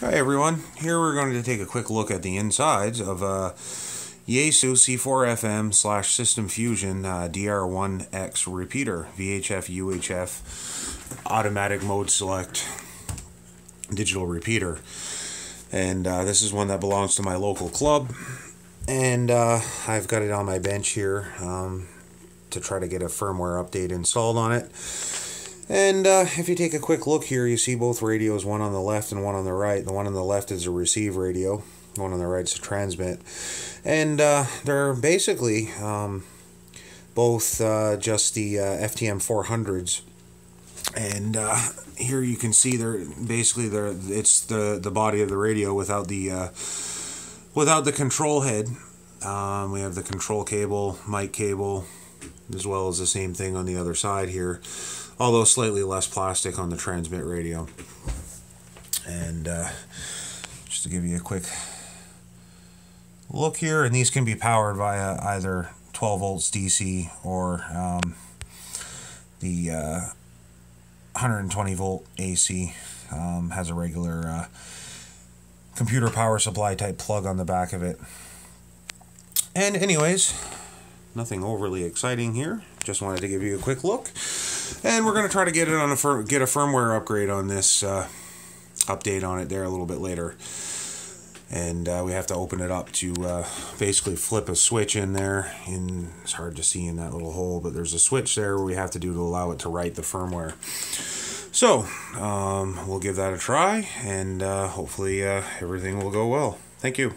Hi everyone, here we're going to take a quick look at the insides of a Yaesu C4FM slash System Fusion uh, DR1X repeater, VHF UHF automatic mode select digital repeater. And uh, this is one that belongs to my local club. And uh, I've got it on my bench here um, to try to get a firmware update installed on it. And uh, if you take a quick look here, you see both radios, one on the left and one on the right. The one on the left is a receive radio, the one on the right is a transmit. And uh, they're basically um, both uh, just the uh, FTM 400s. And uh, here you can see they're basically they're it's the the body of the radio without the uh, without the control head. Um, we have the control cable, mic cable, as well as the same thing on the other side here although slightly less plastic on the transmit radio. And uh, just to give you a quick look here, and these can be powered via either 12 volts DC or um, the uh, 120 volt AC. Um, has a regular uh, computer power supply type plug on the back of it. And anyways, nothing overly exciting here. Just wanted to give you a quick look. And we're going to try to get it on a get a firmware upgrade on this uh, update on it there a little bit later. And uh, we have to open it up to uh, basically flip a switch in there. And it's hard to see in that little hole, but there's a switch there we have to do to allow it to write the firmware. So um, we'll give that a try, and uh, hopefully uh, everything will go well. Thank you.